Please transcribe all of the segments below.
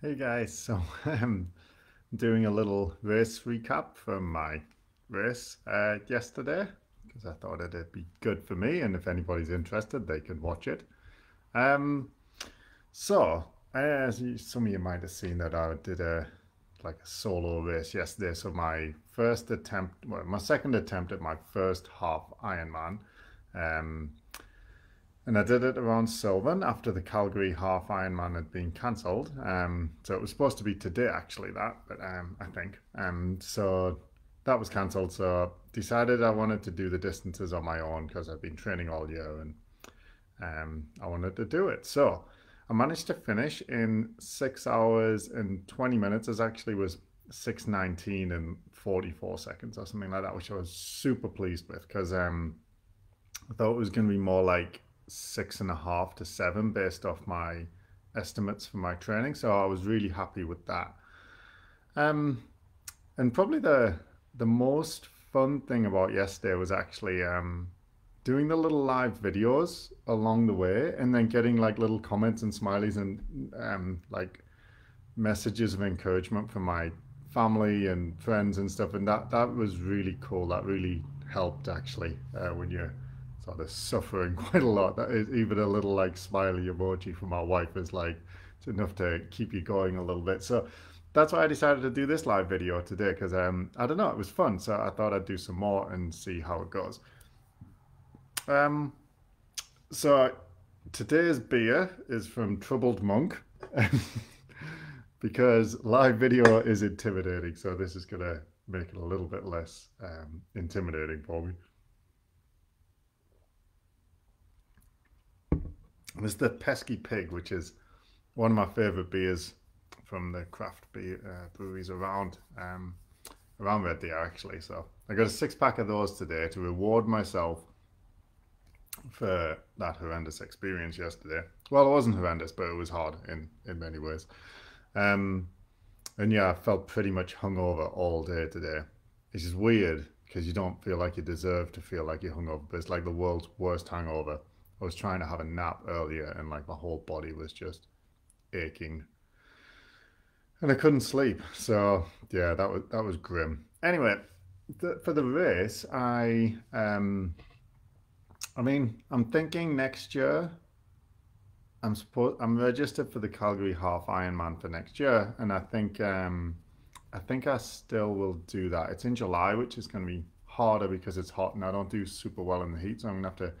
Hey guys, so I'm doing a little race recap from my race uh, yesterday because I thought it'd be good for me and if anybody's interested they can watch it. Um, so, as you, some of you might have seen that I did a like a solo race yesterday. So my first attempt, well, my second attempt at my first half Ironman. Um, and I did it around Sylvan after the Calgary half Ironman had been cancelled. Um, so it was supposed to be today, actually, that, but um, I think. Um, so that was cancelled. So decided I wanted to do the distances on my own because I've been training all year and um, I wanted to do it. So I managed to finish in six hours and 20 minutes. It actually was 619 and 44 seconds or something like that, which I was super pleased with because um, I thought it was going to be more like six and a half to seven based off my estimates for my training. So I was really happy with that. Um, and probably the the most fun thing about yesterday was actually um, doing the little live videos along the way, and then getting like little comments and smileys and um, like messages of encouragement from my family and friends and stuff. And that that was really cool. That really helped actually uh, when you're of suffering quite a lot. That is even a little like smiley emoji from my wife is like it's enough to keep you going a little bit. So that's why I decided to do this live video today because um, I don't know, it was fun. So I thought I'd do some more and see how it goes. Um, so today's beer is from Troubled Monk because live video is intimidating. So this is going to make it a little bit less um, intimidating for me. There's the Pesky Pig, which is one of my favourite beers from the craft beer uh, breweries around um, around Red Deer actually. So I got a six pack of those today to reward myself for that horrendous experience yesterday. Well, it wasn't horrendous, but it was hard in in many ways. Um, and yeah, I felt pretty much hungover all day today. It's just weird because you don't feel like you deserve to feel like you're hungover, but it's like the world's worst hangover. I was trying to have a nap earlier and like my whole body was just aching. And I couldn't sleep. So yeah, that was that was grim. Anyway, the, for the race, I um I mean, I'm thinking next year I'm supposed I'm registered for the Calgary Half Ironman for next year, and I think um, I think I still will do that. It's in July, which is going to be harder because it's hot, and I don't do super well in the heat, so I'm gonna have to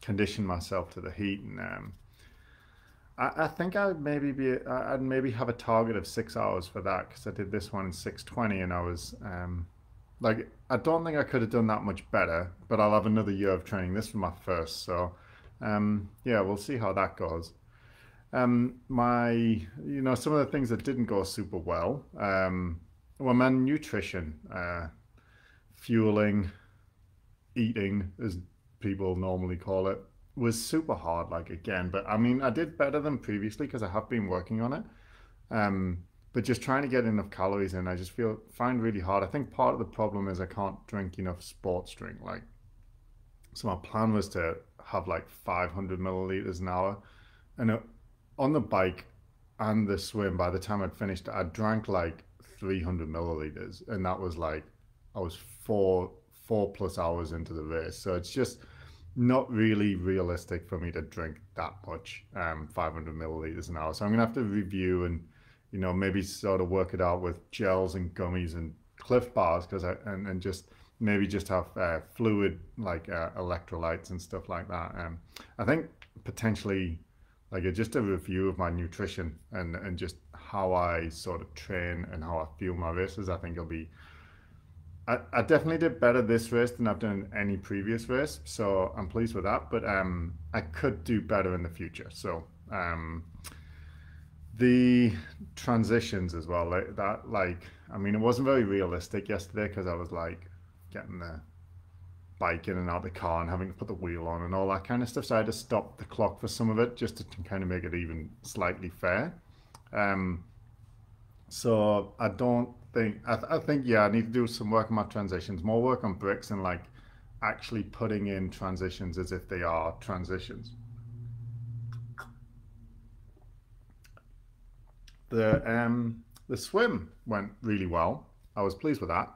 condition myself to the heat. And um, I, I, think I'd maybe be I'd maybe have a target of six hours for that because I did this one in six twenty, and I was um, like I don't think I could have done that much better. But I'll have another year of training. This for my first, so um, yeah, we'll see how that goes. Um, my you know some of the things that didn't go super well. Um, well, my nutrition, uh, fueling, eating is people normally call it, was super hard, like again. But I mean, I did better than previously because I have been working on it. Um, but just trying to get enough calories in, I just feel find really hard. I think part of the problem is I can't drink enough sports drink. Like, so my plan was to have like 500 milliliters an hour, and it, on the bike and the swim, by the time I'd finished, I drank like 300 milliliters, and that was like I was four four plus hours into the race. So it's just not really realistic for me to drink that much, um, 500 milliliters an hour. So I'm gonna have to review and, you know, maybe sort of work it out with gels and gummies and Clif bars because I and, and just maybe just have uh, fluid like uh, electrolytes and stuff like that. Um, I think potentially like a, just a review of my nutrition and and just how I sort of train and how I feel my races. I think it'll be I, I definitely did better this race than I've done any previous race, so I'm pleased with that. But um, I could do better in the future. So um, the transitions as well, like that, like I mean, it wasn't very realistic yesterday because I was like getting the bike in and out the car and having to put the wheel on and all that kind of stuff. So I had to stop the clock for some of it just to, kind of make it even slightly fair. Um, so I don't think I, th- I think yeah I need to do some work on my transitions, more work on bricks and like actually putting in transitions as if they are transitions. the um, the swim went really well. I was pleased with that.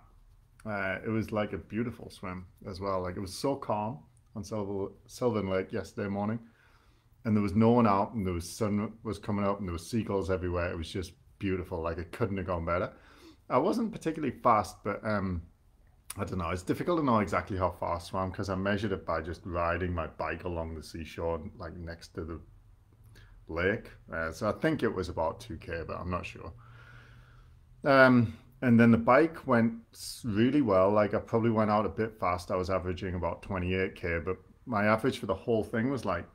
Uh, it was like a beautiful swim as well. Like it was so calm on Silver, Sylvan Lake yesterday morning, and there was no one out, and there was sun was coming up, and there was seagulls everywhere. It was just beautiful. Like it couldn't have gone better. I wasn't particularly fast, but um, I don't know. It's difficult to know exactly how fast I swam because I measured it by just riding my bike along the seashore, like next to the lake. Uh, so I think it was about 2k, but I'm not sure. Um, and then the bike went really well. Like I probably went out a bit fast. I was averaging about 28k, but my average for the whole thing was like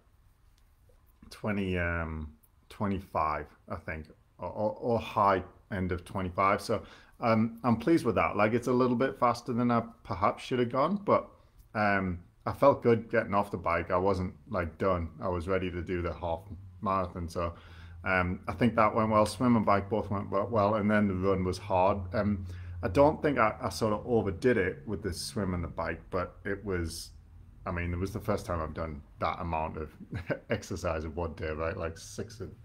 20, um, 25, I think, or, or high end of 25. So um, I'm pleased with that. Like it's a little bit faster than I perhaps should have gone, but um, I felt good getting off the bike. I wasn't like done. I was ready to do the half marathon. So um, I think that went well. Swim and bike both went well, and then the run was hard. Um, I don't think I, I, sort of overdid it with the swim and the bike, but it was. I mean, it was the first time I've done that amount of exercise in one day, right? Like six and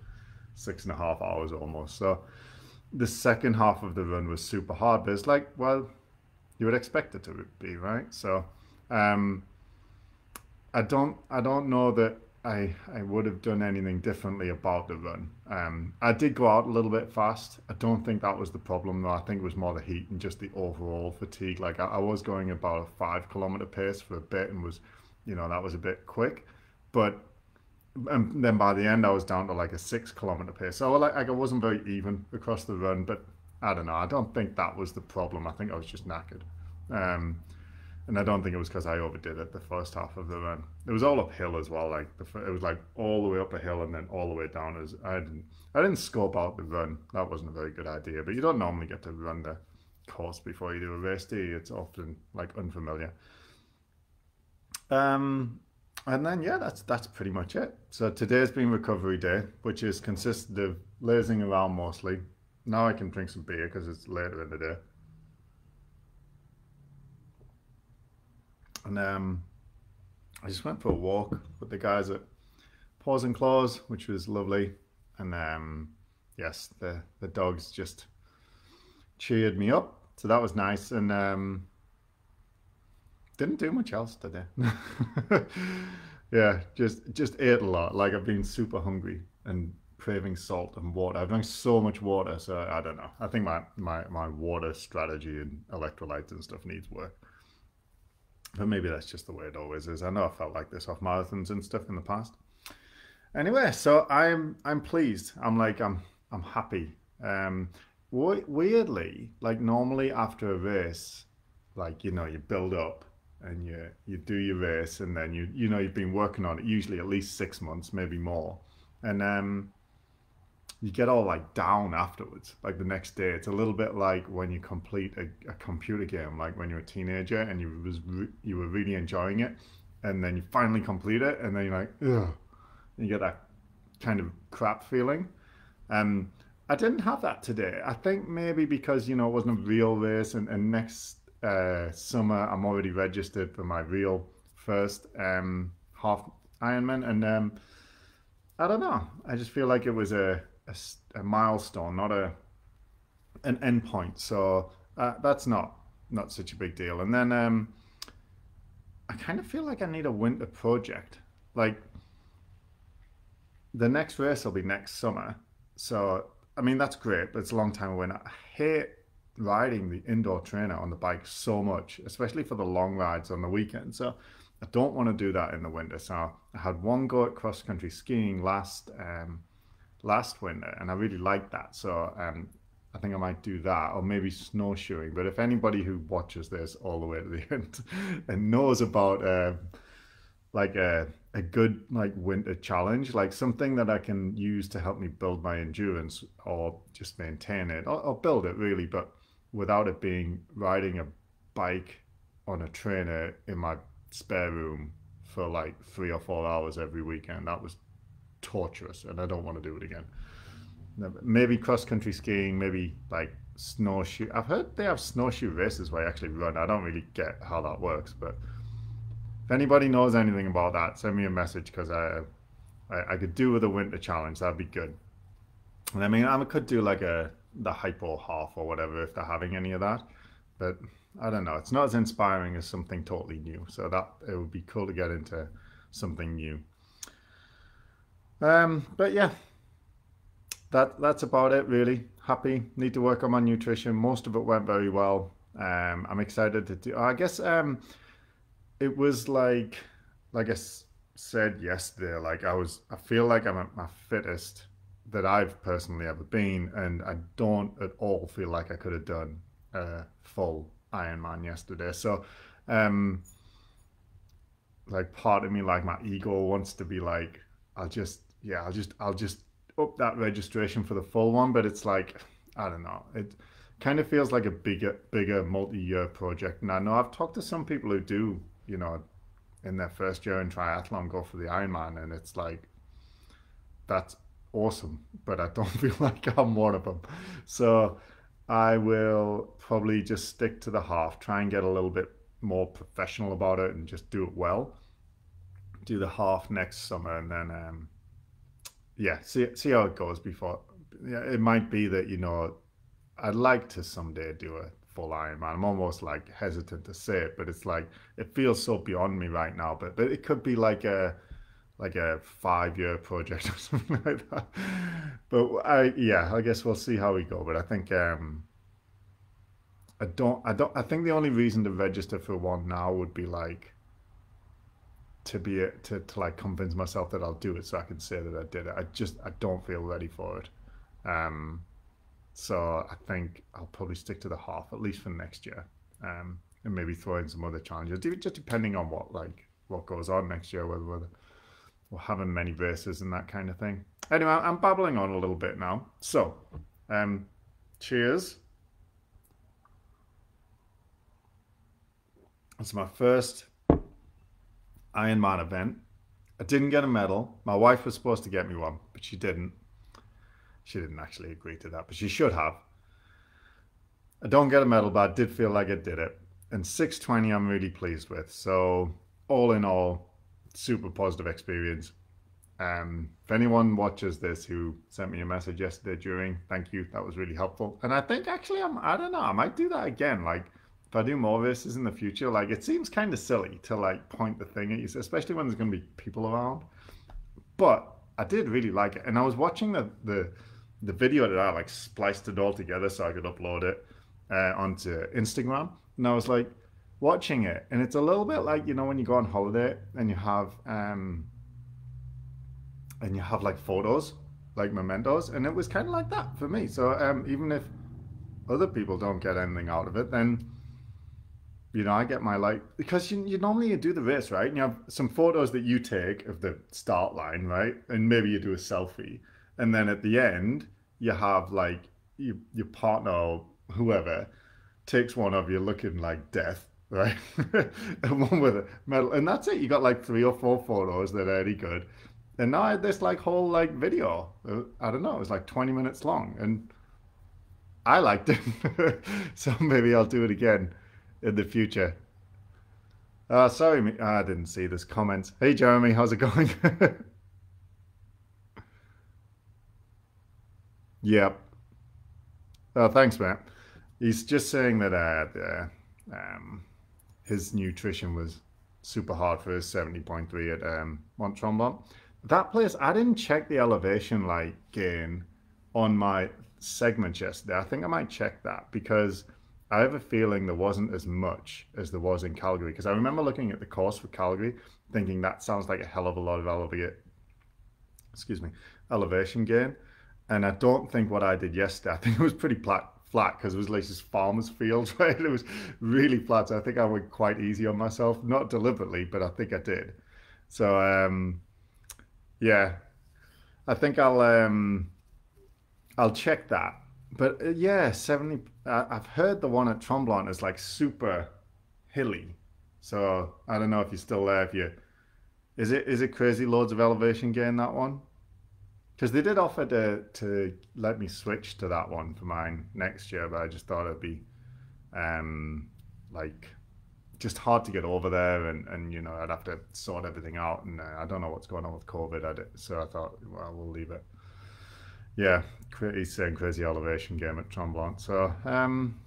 six and a half hours almost. So the second half of the run was super hard, but it's like, well, you would expect it to be, right? So, um, I don't, I don't know that I, I would have done anything differently about the run. Um, I did go out a little bit fast. I don't think that was the problem though. I think it was more the heat and just the overall fatigue. Like I, I was going about a five kilometer pace for a bit and was, you know, that was a bit quick, but and then by the end I was down to like a six kilometer pace. So like, I wasn't very even across the run, but I don't know. I don't think that was the problem. I think I was just knackered. Um, and I don't think it was because I overdid it the first half of the run. It was all uphill as well. Like the, it was like all the way up a hill and then all the way down. As I didn't, I didn't scope out the run. That wasn't a very good idea. But you don't normally get to run the course before you do a race, day. It's often like unfamiliar. Um, and then yeah, that's that's pretty much it. So today's been recovery day, which is consisted of lazing around mostly. Now I can drink some beer because it's later in the day. And um, I just went for a walk with the guys at Paws and Claws, which was lovely. And um, yes, the, the dogs just cheered me up. So that was nice. And um, didn't do much else today. yeah, just just ate a lot. Like I've been super hungry and craving salt and water. I've drunk so much water, so I don't know. I think my, my, my water strategy and electrolytes and stuff needs work. But maybe that's just the way it always is. I know I felt like this off marathons and stuff in the past. Anyway, so I'm I'm pleased. I'm like I'm I'm happy. Um, weirdly, like normally after a race, like you know you build up and you you do your race and then you you know you've been working on it usually at least six months, maybe more, and um, you get all like down afterwards. Like the next day it's a little bit like when you complete a, a computer game like when you're a teenager and you was re- you were really enjoying it and then you finally complete it and then you're like ugh you get that kind of crap feeling. Um i didn't have that today. I think maybe because you know it wasn't a real race and, and next uh summer i'm already registered for my real first um half ironman and um i don't know i just feel like it was a a, a milestone, not a an endpoint. So uh, that's not not such a big deal. And then um, I kind of feel like I need a winter project. Like the next race will be next summer. So I mean that's great, but it's a long time away. I hate riding the indoor trainer on the bike so much, especially for the long rides on the weekend. So I don't want to do that in the winter. So I had one go at cross country skiing last um, last winter, and I really liked that. So um, I think I might do that, or maybe snowshoeing. But if anybody who watches this all the way to the end and knows about uh, like a a good like winter challenge, like something that I can use to help me build my endurance or just maintain it, or, or build it really, but without it being riding a bike on a trainer in my spare room for like three or four hours every weekend. That was torturous, and I don't want to do it again. Maybe cross country skiing, maybe like snowshoe. I've heard they have snowshoe races where I actually run. I don't really get how that works, but if anybody knows anything about that, send me a message because I, I, I could do with a winter challenge. That'd be good. And I mean, I could do like a the hypo half or whatever if they're having any of that, but I don't know. It's not as inspiring as something totally new. So that it would be cool to get into something new. Um, but yeah, that that's about it really. Happy. Need to work on my nutrition. Most of it went very well. Um, I'm excited to do. I guess um, it was like like I said yesterday. Like I was. I feel like I'm at my fittest that I've personally ever been, and I don't at all feel like I could have done a full Ironman yesterday. So, um, like part of me, like my ego wants to be like, I'll just, yeah, I'll just, I'll just up that registration for the full one, but it's like, I don't know, it kind of feels like a bigger, bigger multi-year project. And I know I've talked to some people who do, you know, in their first year in triathlon go for the Ironman, and it's like, that's awesome, but I don't feel like I'm one of them. So I will probably just stick to the half, try and get a little bit more professional about it and just do it well. Do the half next summer and then, um, yeah, see see how it goes before. Yeah, it might be that you know, I'd like to someday do a full Ironman. I'm almost like hesitant to say it, but it's like it feels so beyond me right now. But but it could be like a like a five year project or something like that. But I yeah, I guess we'll see how we go. But I think um I don't I don't I think the only reason to register for one now would be like to be to, to like convince myself that I'll do it so I can say that I did it. I just I don't feel ready for it. Um so I think I'll probably stick to the half at least for next year. Um and maybe throw in some other challenges, just depending on what like what goes on next year, whether whether or having many verses and that kind of thing. Anyway, I'm babbling on a little bit now. So, um, cheers. It's my first Ironman event. I didn't get a medal. My wife was supposed to get me one, but she didn't. She didn't actually agree to that, but she should have. I don't get a medal, but I did feel like I did it. And 620 I'm really pleased with. So all in all, super positive experience. Um, if anyone watches this who sent me a message yesterday during, thank you. That was really helpful. And I think actually, I'm, I don't know, I might do that again. Like, if I do more races in the future, like, it seems kind of silly to like point the thing at you, especially when there's going to be people around. But I did really like it. And I was watching the, the, the video that I like spliced it all together so I could upload it uh, onto Instagram. And I was like, watching it. And it's a little bit like you know when you go on holiday and you have um and you have like photos like mementos and it was kind of like that for me. So um even if other people don't get anything out of it then you know i get my like because you, you normally do the race right? And you have some photos that you take of the start line right? And maybe you do a selfie. And then at the end you have like you, your partner or whoever takes one of you looking like death right? and one with a medal, and that's it. You got like three or four photos that are really good. And now I had this like whole like video. Uh, I don't know, it was like 20 minutes long, and I liked it. so maybe I'll do it again in the future. Uh, sorry, I didn't see this comment. Hey, Jeremy, how's it going? yep. Oh, thanks, Matt. He's just saying that uh, um, his nutrition was super hard for his 70.3 at um, Mont Tremblant. That place, I didn't check the elevation like gain on my segment yesterday. I think I might check that because I have a feeling there wasn't as much as there was in Calgary. Because I remember looking at the course for Calgary, thinking that sounds like a hell of a lot of elevate, excuse me, elevation gain. And I don't think what I did yesterday. I think it was pretty flat, flat because it was like just farmers fields, right? It was really flat. So I think I went quite easy on myself, not deliberately, but I think I did. So um, yeah, I think I'll um, I'll check that. But uh, yeah, seventy. Uh, I've heard the one at Tremblant is like super hilly. So I don't know if you're still there. If you is it is it crazy loads of elevation gain that one? Because they did offer to to let me switch to that one for mine next year, but I just thought it'd be um, like just hard to get over there, and and you know I'd have to sort everything out, and uh, I don't know what's going on with COVID, so I thought well we'll leave it. yeah, he's saying crazy elevation game at Tremblant. So um,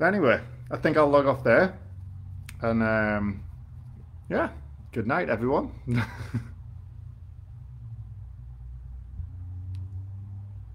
anyway, I think I'll log off there. And um, yeah, good night, everyone.